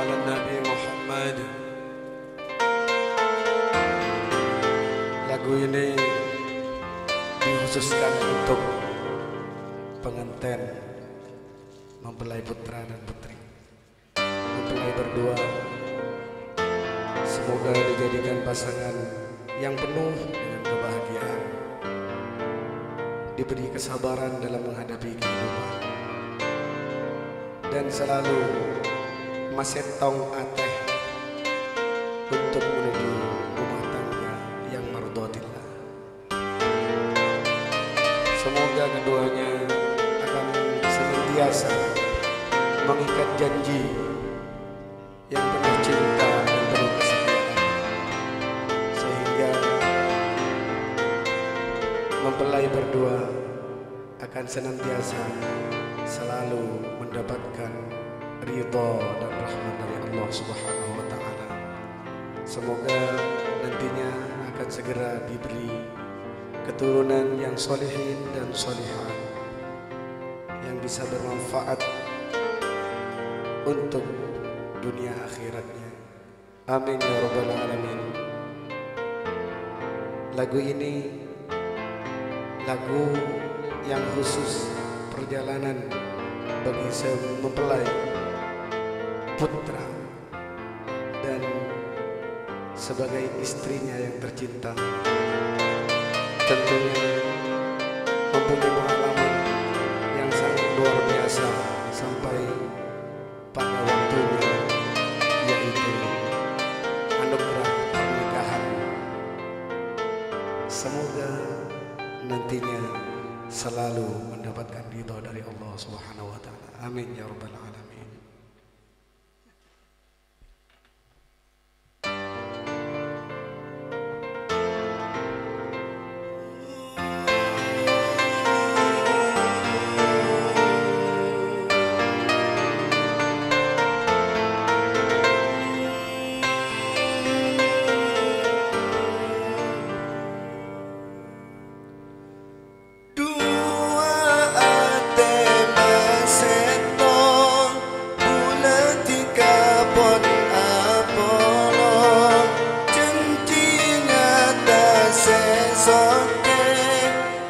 على النبي Muhammad Lagu ini dikhususkan untuk pengantin mempelai putra dan putri. Mempelai berdua. Semoga dijadikan pasangan yang penuh dengan kebahagiaan. Diberi kesabaran dalam menghadapi kehidupan. Dan selalu masih tong ateh untuk menuju rumah tangga yang mardotillah. Semoga keduanya akan senantiasa mengikat janji yang penuh cinta dan penuh kesetiaan sehingga mempelai berdua akan senantiasa selalu mendapatkan ridha dan rahmat dari Allah Subhanahu wa taala. Semoga nantinya akan segera diberi keturunan yang solehin dan solehan yang bisa bermanfaat untuk dunia akhiratnya. Amin ya rabbal alamin. Lagu ini lagu yang khusus perjalanan bagi mempelai putra dan sebagai istrinya yang tercinta tentunya mempunyai pengalaman yang sangat luar biasa sampai pada waktunya yaitu anugerah pernikahan. Semoga nantinya selalu mendapatkan ridho dari Allah Subhanahu wa taala. Amin ya rabbal alamin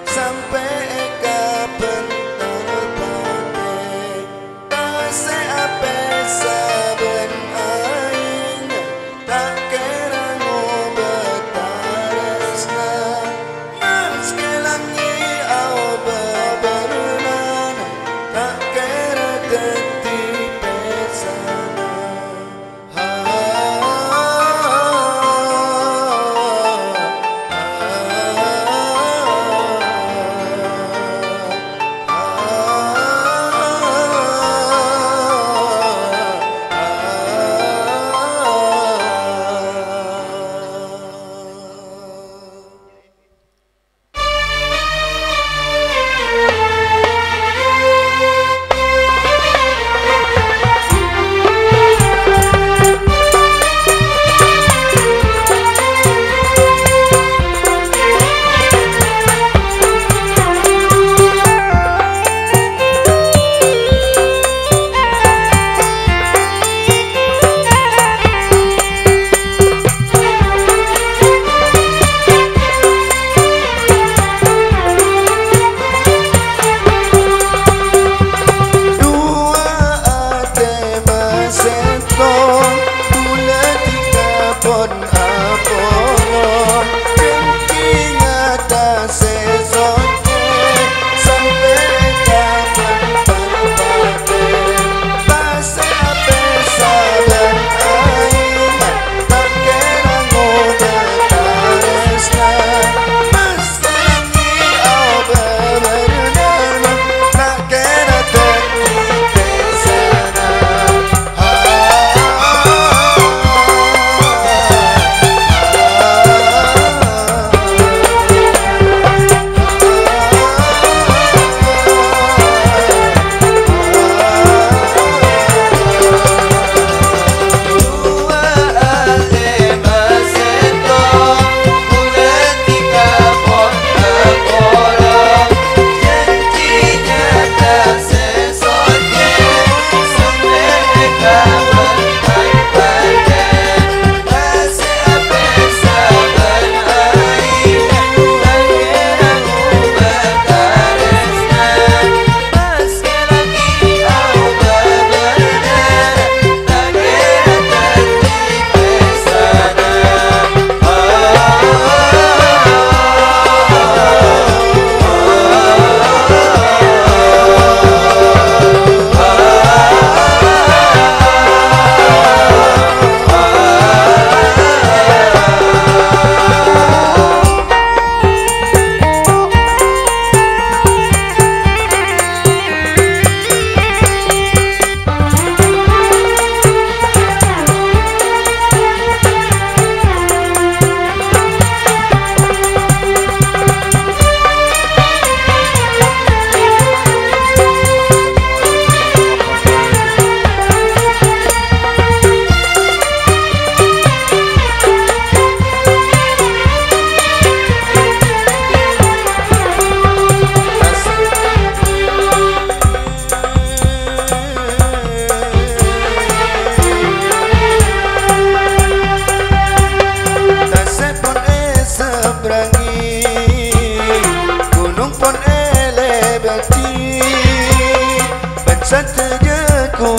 sampai apon apon भक्ति बचत को